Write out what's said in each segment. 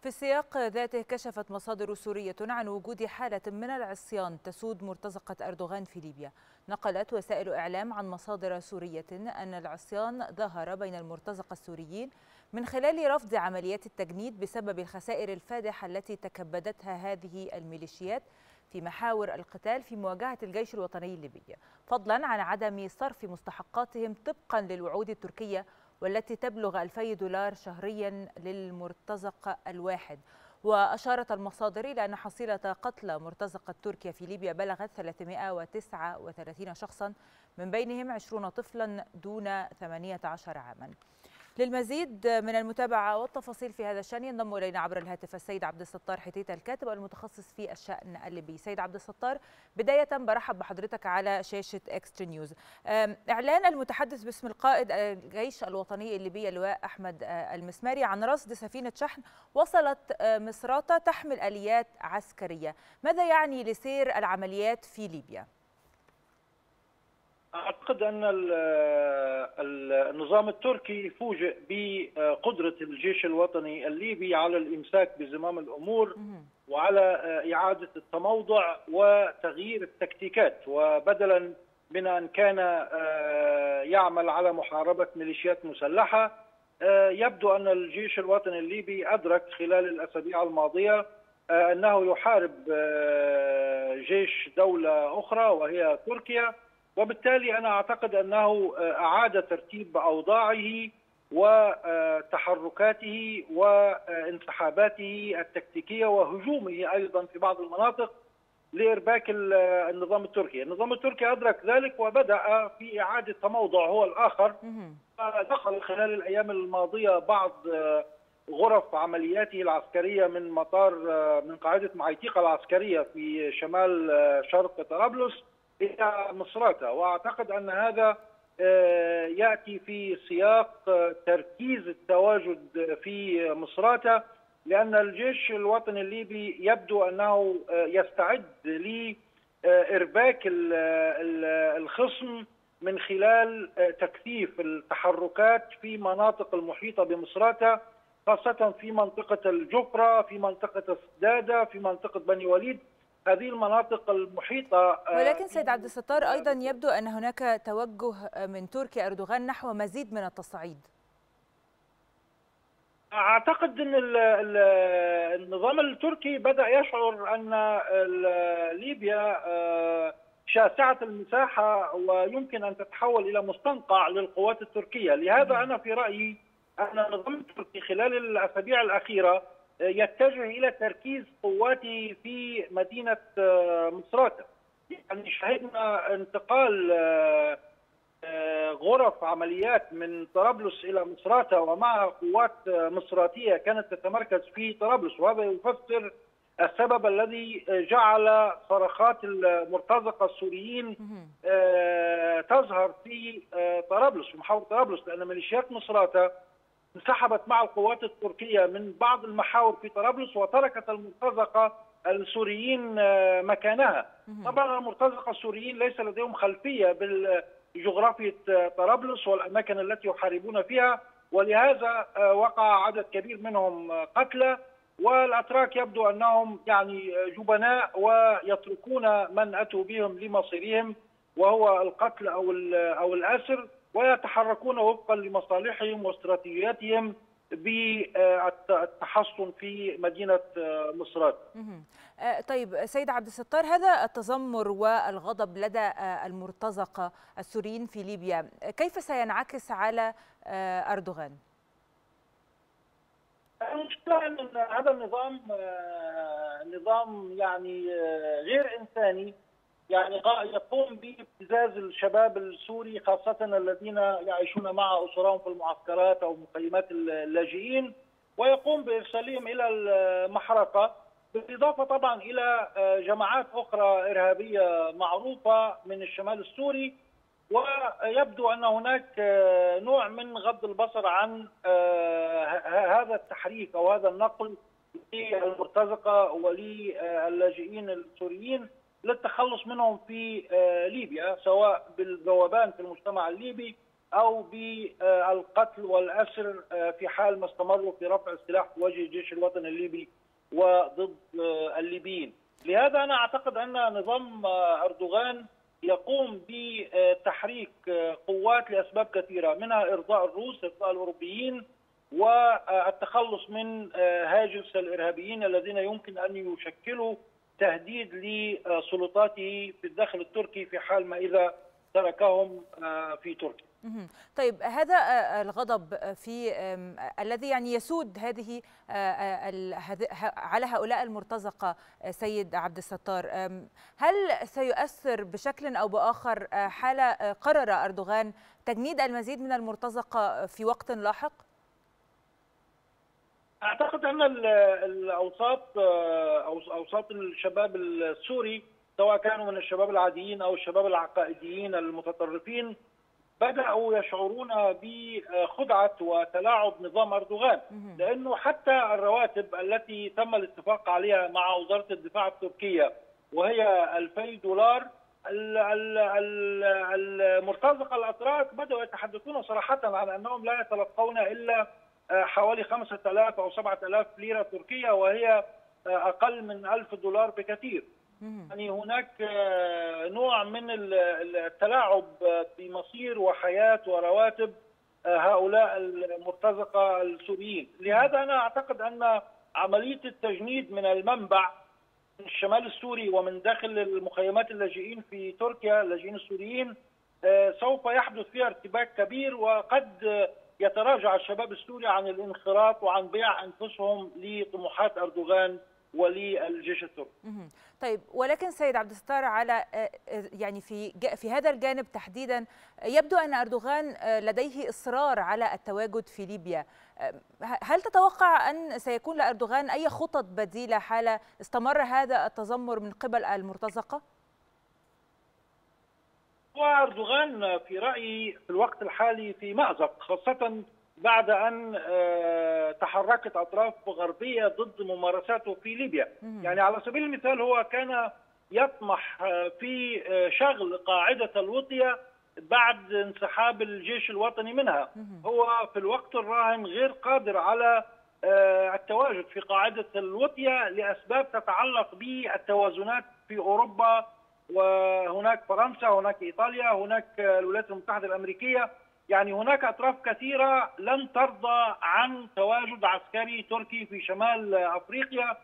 في السياق ذاته كشفت مصادر سورية عن وجود حالة من العصيان تسود مرتزقة أردوغان في ليبيا. نقلت وسائل إعلام عن مصادر سورية أن العصيان ظهر بين المرتزقة السوريين من خلال رفض عمليات التجنيد بسبب الخسائر الفادحة التي تكبدتها هذه الميليشيات في محاور القتال في مواجهة الجيش الوطني الليبي. فضلا عن عدم صرف مستحقاتهم طبقا للوعود التركية والتي تبلغ 2000 دولار شهريا للمرتزق الواحد. وأشارت المصادر إلى أن حصيلة قتلى مرتزقة تركيا في ليبيا بلغت 339 شخصا من بينهم 20 طفلا دون 18 عاما. للمزيد من المتابعة والتفاصيل في هذا الشأن ينضم إلينا عبر الهاتف السيد عبد الستار حتيت الكاتب المتخصص في الشأن الليبي. سيد عبد الستار بداية برحب بحضرتك على شاشة Extra News إعلان المتحدث باسم القائد الجيش الوطني الليبي اللواء أحمد المسماري عن رصد سفينة شحن وصلت مصراتة تحمل آليات عسكرية. ماذا يعني لسير العمليات في ليبيا؟ أعتقد أن النظام التركي فوجئ بقدرة الجيش الوطني الليبي على الإمساك بزمام الأمور وعلى إعادة التموضع وتغيير التكتيكات. وبدلا من أن كان يعمل على محاربة ميليشيات مسلحة يبدو أن الجيش الوطني الليبي أدرك خلال الأسابيع الماضية أنه يحارب جيش دولة أخرى وهي تركيا. وبالتالي أنا أعتقد أنه أعاد ترتيب أوضاعه وتحركاته وانسحاباته التكتيكية وهجومه أيضا في بعض المناطق لإرباك النظام التركي، النظام التركي أدرك ذلك وبدأ في إعادة تموضع هو الآخر. دخل خلال الأيام الماضية بعض غرف عملياته العسكرية من مطار من قاعدة معيتيقه العسكرية في شمال شرق طرابلس. إلى مصراتة وأعتقد أن هذا يأتي في سياق تركيز التواجد في مصراتة لأن الجيش الوطني الليبي يبدو أنه يستعد لإرباك الخصم من خلال تكثيف التحركات في مناطق المحيطة بمصراتة خاصة في منطقة الجفره في منطقة السدادة في منطقة بني وليد. هذه المناطق المحيطة ولكن سيد عبد الستار أيضا يبدو أن هناك توجه من تركيا أردوغان نحو مزيد من التصعيد. أعتقد أن النظام التركي بدأ يشعر أن ليبيا شاسعة المساحة ويمكن أن تتحول إلى مستنقع للقوات التركية. لهذا أنا في رأيي أن النظام التركي خلال الأسابيع الأخيرة يتجه إلى تركيز قواته في مدينة مصراتة. يعني شهدنا انتقال غرف عمليات من طرابلس إلى مصراتة ومعها قوات مصراتية كانت تتمركز في طرابلس. وهذا يفسر السبب الذي جعل صرخات المرتزقة السوريين تظهر في طرابلس في محافظة طرابلس لأن ميليشيات مصراتة انسحبت مع القوات التركية من بعض المحاور في طرابلس وتركت المرتزقة السوريين مكانها. طبعا المرتزقة السوريين ليس لديهم خلفية بجغرافية طرابلس والأماكن التي يحاربون فيها ولهذا وقع عدد كبير منهم قتلى. والأتراك يبدو أنهم يعني جبناء ويتركون من أتوا بهم لمصيرهم وهو القتل أو أو الأسر. ويتحركون وفقا لمصالحهم واستراتيجياتهم بالتحصن في مدينة مصرات. طيب سيد عبد الستار هذا التذمر والغضب لدى المرتزقه السوريين في ليبيا كيف سينعكس على أردوغان؟ المشكلة إن هذا النظام نظام يعني غير إنساني يعني يقوم بابتزاز الشباب السوري خاصة الذين يعيشون مع أسرهم في المعسكرات أو مخيمات اللاجئين ويقوم بإرسالهم إلى المحرقة بالإضافة طبعا إلى جماعات أخرى إرهابية معروفة من الشمال السوري ويبدو أن هناك نوع من غض البصر عن هذا التحريك أو هذا النقل للمرتزقة وللاجئين السوريين. للتخلص منهم في ليبيا سواء بالذوبان في المجتمع الليبي أو بالقتل والأسر في حال ما استمروا في رفع السلاح في وجه الجيش الوطني الليبي وضد الليبيين. لهذا أنا أعتقد أن نظام أردوغان يقوم بتحريك قوات لأسباب كثيرة منها إرضاء الروس، إرضاء الأوروبيين والتخلص من هاجس الإرهابيين الذين يمكن أن يشكلوا تهديد لسلطاته في الداخل التركي في حال ما إذا تركهم في تركيا. طيب هذا الغضب في الذي يعني يسود هذه على هؤلاء المرتزقة سيد عبد الستار هل سيؤثر بشكل أو بآخر حال قرر أردوغان تجنيد المزيد من المرتزقة في وقت لاحق؟ أعتقد أن الأوساط أوساط الشباب السوري سواء كانوا من الشباب العاديين أو الشباب العقائديين المتطرفين بدأوا يشعرون بخدعة وتلاعب نظام أردوغان. لأنه حتى الرواتب التي تم الاتفاق عليها مع وزارة الدفاع التركية وهي 2000 دولار المرتزقة الأتراك بدأوا يتحدثون صراحة عن أنهم لا يتلقون إلا حوالي 5000 أو 7000 ليرة تركية وهي أقل من 1000 دولار بكثير. يعني هناك نوع من التلاعب بمصير وحياة ورواتب هؤلاء المرتزقة السوريين، لهذا أنا أعتقد أن عملية التجنيد من المنبع من الشمال السوري ومن داخل المخيمات اللاجئين في تركيا اللاجئين السوريين سوف يحدث فيها ارتباك كبير وقد يتراجع الشباب السوري عن الانخراط وعن بيع أنفسهم لطموحات أردوغان وللجيش التركي. طيب ولكن سيد عبد الستار على يعني في في هذا الجانب تحديدا يبدو أن أردوغان لديه إصرار على التواجد في ليبيا. هل تتوقع أن سيكون لأردوغان أي خطط بديلة حال استمر هذا التذمر من قبل المرتزقة؟ وأردوغان في رأيي في الوقت الحالي في مأزق خاصة بعد أن تحركت أطراف غربية ضد ممارساته في ليبيا، يعني على سبيل المثال هو كان يطمح في شغل قاعدة الوطية بعد انسحاب الجيش الوطني منها، هو في الوقت الراهن غير قادر على التواجد في قاعدة الوطية لأسباب تتعلق بالتوازنات في أوروبا وهناك فرنسا هناك إيطاليا هناك الولايات المتحدة الأمريكية. يعني هناك أطراف كثيرة لن ترضى عن تواجد عسكري تركي في شمال أفريقيا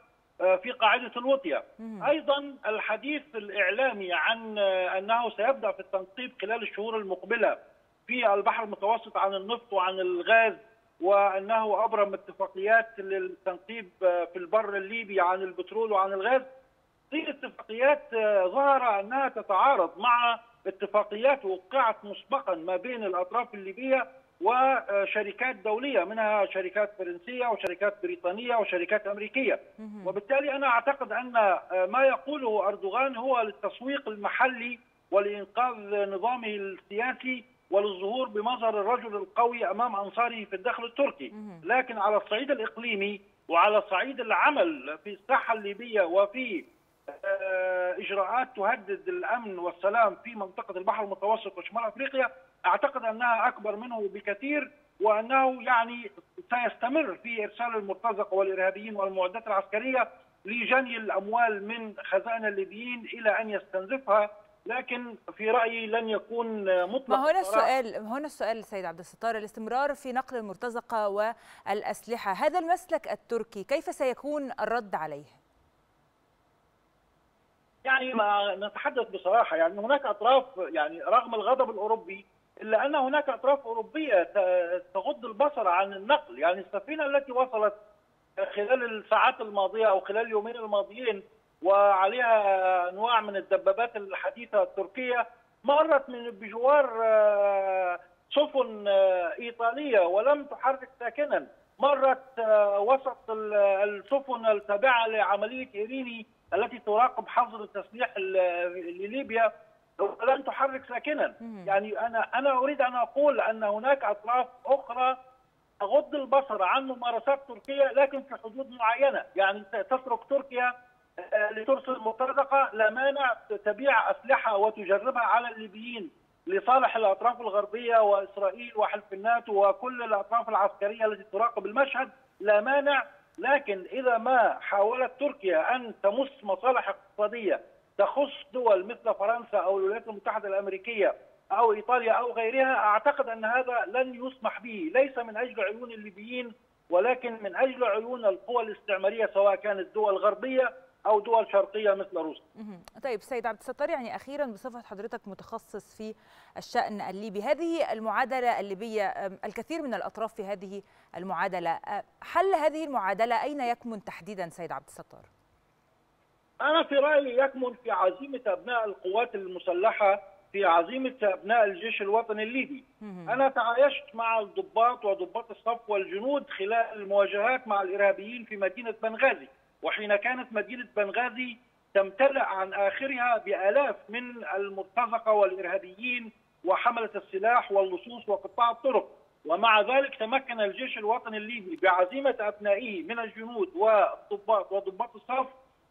في قاعدة الوطية. أيضا الحديث الإعلامي عن أنه سيبدأ في التنقيب خلال الشهور المقبلة في البحر المتوسط عن النفط وعن الغاز وأنه أبرم اتفاقيات للتنقيب في البر الليبي عن البترول وعن الغاز. هذه اتفاقيات ظهر أنها تتعارض مع اتفاقيات وقعت مسبقا ما بين الأطراف الليبية وشركات دولية منها شركات فرنسية وشركات بريطانية وشركات أمريكية. وبالتالي أنا أعتقد أن ما يقوله أردوغان هو للتسويق المحلي ولإنقاذ نظامه السياسي وللظهور بمظهر الرجل القوي أمام أنصاره في الداخل التركي. لكن على الصعيد الإقليمي وعلى صعيد العمل في الساحة الليبية وفي إجراءات تهدد الأمن والسلام في منطقة البحر المتوسط وشمال أفريقيا أعتقد أنها أكبر منه بكثير وأنه يعني سيستمر في إرسال المرتزقة والإرهابيين والمعدات العسكرية لجني الأموال من خزائن الليبيين إلى أن يستنزفها لكن في رأيي لن يكون مطلق ما هنا السؤال هنا السؤال سيد عبد الستار الاستمرار في نقل المرتزقة والأسلحة هذا المسلك التركي كيف سيكون الرد عليه؟ يعني ما نتحدث بصراحة يعني هناك أطراف يعني رغم الغضب الأوروبي إلا أن هناك أطراف أوروبية تغض البصر عن النقل. يعني السفينة التي وصلت خلال الساعات الماضية أو خلال اليومين الماضيين وعليها أنواع من الدبابات الحديثة التركية مرت من بجوار سفن إيطالية ولم تحرك ساكنا. مرت وسط السفن التابعة لعملية إيريني التي تراقب حظر التسليح لليبيا ولن تحرك ساكنا. يعني أنا أنا أريد أن أقول أن هناك أطراف أخرى تغض البصر عن ممارسات تركيا لكن في حدود معينة. يعني تترك تركيا لترسل مرتزقه لا مانع تبيع أسلحة وتجربها على الليبيين. لصالح الأطراف الغربية وإسرائيل وحلف الناتو وكل الأطراف العسكرية التي تراقب المشهد لا مانع. لكن إذا ما حاولت تركيا أن تمس مصالح اقتصادية تخص دول مثل فرنسا أو الولايات المتحدة الأمريكية أو إيطاليا أو غيرها أعتقد أن هذا لن يسمح به. ليس من أجل عيون الليبيين ولكن من أجل عيون القوى الاستعمارية سواء كانت دول غربيه أو دول شرقية مثل روسيا. طيب سيد عبد الستار يعني أخيرا بصفة حضرتك متخصص في الشأن الليبي، هذه المعادلة الليبية الكثير من الأطراف في هذه المعادلة، حل هذه المعادلة أين يكمن تحديدا سيد عبد الستار؟ أنا في رأيي يكمن في عزيمة أبناء القوات المسلحة في عزيمة أبناء الجيش الوطني الليبي. أنا تعايشت مع الضباط وضباط الصف والجنود خلال المواجهات مع الإرهابيين في مدينة بنغازي. وحين كانت مدينة بنغازي تمتلئ عن آخرها بآلاف من المرتزقة والإرهابيين وحملة السلاح واللصوص وقطاع الطرق. ومع ذلك تمكن الجيش الوطني الليبي بعزيمة أبنائه من الجنود والضباط وضباط الصف.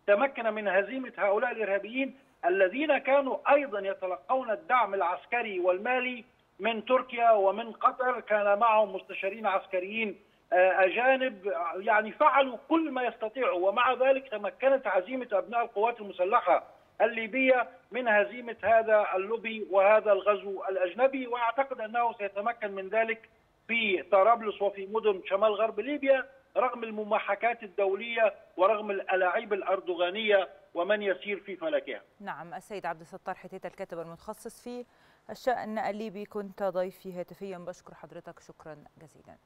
تمكن من هزيمة هؤلاء الإرهابيين الذين كانوا أيضا يتلقون الدعم العسكري والمالي من تركيا ومن قطر. كان معهم مستشارين عسكريين أجانب يعني فعلوا كل ما يستطيعوا ومع ذلك تمكنت عزيمة أبناء القوات المسلحة الليبية من هزيمة هذا اللوبي وهذا الغزو الأجنبي وأعتقد أنه سيتمكن من ذلك في طرابلس وفي مدن شمال غرب ليبيا رغم المماحكات الدولية ورغم الألاعيب الأردوغانية ومن يسير في فلكها. نعم السيد عبد الستار حتيت الكاتب المتخصص في الشأن الليبي كنت ضيفي هاتفيا بشكر حضرتك شكرا جزيلا.